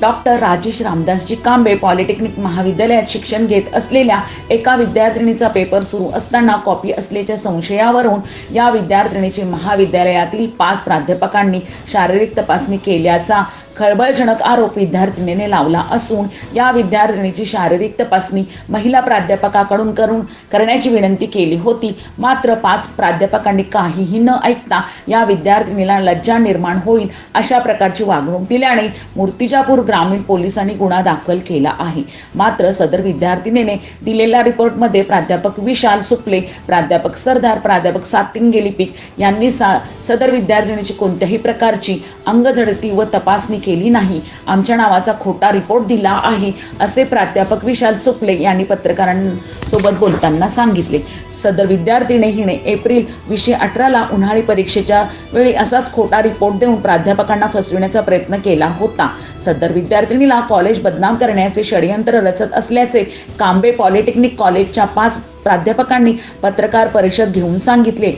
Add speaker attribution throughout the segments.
Speaker 1: Doctor Rajesh Ramdasji Kambe polytechnic महाविद्यालयात शिक्षण घेत असलेल्या एका विद्यार्थिनीचा पेपर सुरू असताना कॉपी असल्याच्या संशयावरून या विद्यार्थिनीची महाविद्यालयातील पाच प्राध्यापकांनी शारीरिक तपासणी केल्याचा खळबळजनक आरोप विद्यार्थिनीने लावला असून या विद्यार्थिनीची शारीरिक तपासणी महिला प्राध्यापकाकडून करून करण्याची विनंती केली होती. मात्र पाच प्राध्यापकांनी काहीही न ऐकता या विद्यार्थिनीला लज्जा निर्माण होईल अशा प्रकारची वागणूक दिल्याने मूर्तिजापूर ग्रामीण पोलिसांनी गुन्हा दाखल केला आहे. मात्र सदर विद्यार्थिनीने दिलेल्या रिपोर्टमध्ये प्राध्यापक विशाल सुपले प्राध्यापक सरदार प्राध्यापक सातिंगे लिपिक यांनी सा सदर विद्यार्थिनीची कोणत्याही प्रकारची अंगझडती व तपासणी केली नाही. आमच्या नावाचा खोटा रिपोर्ट दिला आहे असे प्राध्यापक विशाल सुपले यांनी पत्रकारांसोबत बोलताना सांगितले. सदर विद्यार्थिनी हिने एप्रिल वीसशे अठराला उन्हाळी परीक्षेच्या वेळी असाच खोटा रिपोर्ट देऊन प्राध्यापकांना फसविण्याचा प्रयत्न केला होता. सदर विद्यार्थिनीला कॉलेज बदनाम करण्याचे षडयंत्र रचत असल्याचे कांबे पॉलिटेक्निक कॉलेजच्या पाच प्राध्यापकांनी पत्रकार परिषद घेऊन सांगितले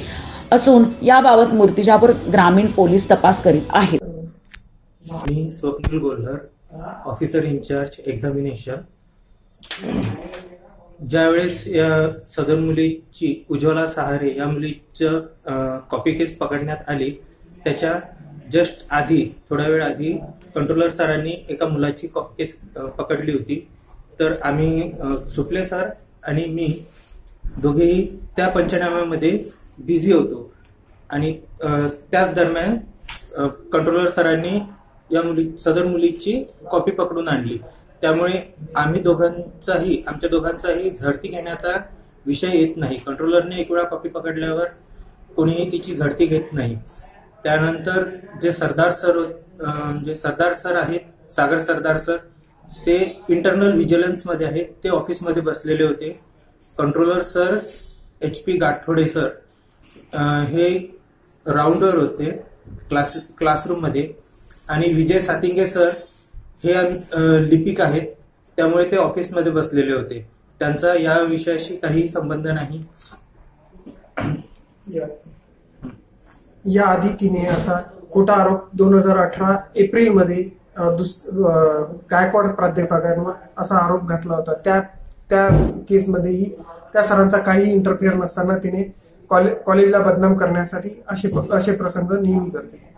Speaker 1: असून याबाबत मूर्तिजापूर ग्रामीण पोलीस तपास करीत आहेत.
Speaker 2: मी Swapnil Golhar officer in charge examination ज्यावेळेस या सदर मुलीची उज्ज्वला सहारे या मुलीचं कॉपी केस पकडण्यात आली त्याच्या जस्ट आधी थोड्या वेळ आधी कंट्रोलर सरांनी एका मुलाची कॉपी केस पकडली होती. तर आम्ही सुपले सर आणि मी दोघेही त्या पंचनाम्यामध्ये बिझी होतो. आणि त्याच दरम्यान कंट्रोलर सरांनी या मुली सदर मुलीची कॉपी पकडून आणली. त्यामुळे आम्ही दोघांचाही आमच्या दोघांचाही झडती घेण्याचा विषय येत नाही. कंट्रोलरने एक वेळा कॉपी पकडल्यावर कोणीही तिची झडती घेत नाही. त्यानंतर जे सरदार सर जे सरदार सर आहेत सागर सरदार सर ते इंटरनल व्हिजिलन्समध्ये आहेत. ते ऑफिसमध्ये बसलेले होते. Controller sir H P Gathode sir हे राऊंडर होते. क्लास क्लासरूममध्ये. आणि विजय सातिंगे सर हे लिपिक आहेत. त्यामुळे ते ऑफिसमध्ये बसलेले होते. त्यांचा या विषयाशी काही संबंध नाही.
Speaker 3: या आधी तिने असा खोटा आरोप दोन हजार अठरा एप्रिलमध्ये दुस- गायकवाड प्राध्यापकांवर असा आरोप घातला होता. त्या त्या केसमध्येही त्या सरांचा काही इंटरफिअर नसताना तिने कॉलेजला बदनाम करण्यासाठी असे असे प्रसंग नेहमी करते.